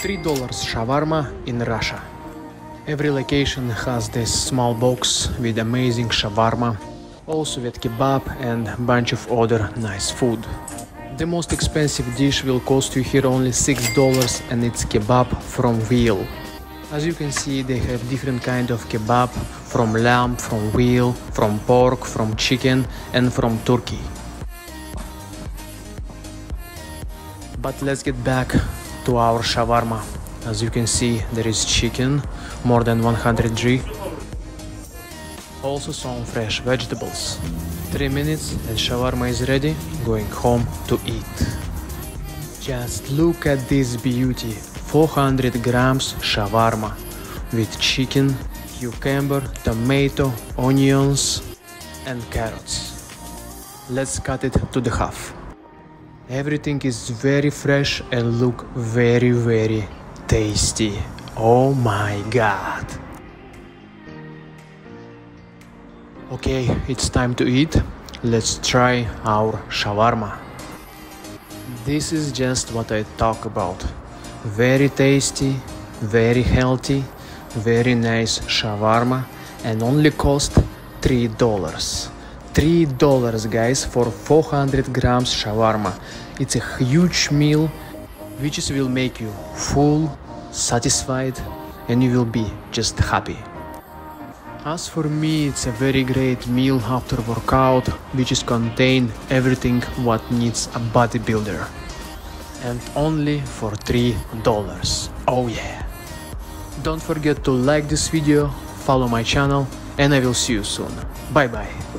$3 shawarma in Russia. Every location has this small box with amazing shawarma, also with kebab and bunch of other nice food. The most expensive dish will cost you here only $6 and it's kebab from veal. As you can see they have different kind of kebab from lamb, from veal, from pork, from chicken and from turkey. But let's get back to our shawarma. As you can see, there is chicken, more than 100 G. Also some fresh vegetables. 3 minutes and shawarma is ready, going home to eat. Just look at this beauty. 400 grams shawarma with chicken, cucumber, tomato, onions and carrots. Let's cut it to the half. Everything is very fresh and look very very tasty. Oh my god. Okay, it's time to eat. Let's try our shawarma. This is just what I talk about. Very tasty, very healthy, very nice shawarma and only cost $3. $3 guys for 400 grams shawarma. It's a huge meal which will make you full, satisfied and you will be just happy. As for me, it's a very great meal after workout, which is contain everything what needs a bodybuilder. And only for $3. Oh yeah! Don't forget to like this video, follow my channel, and I will see you soon. Bye bye.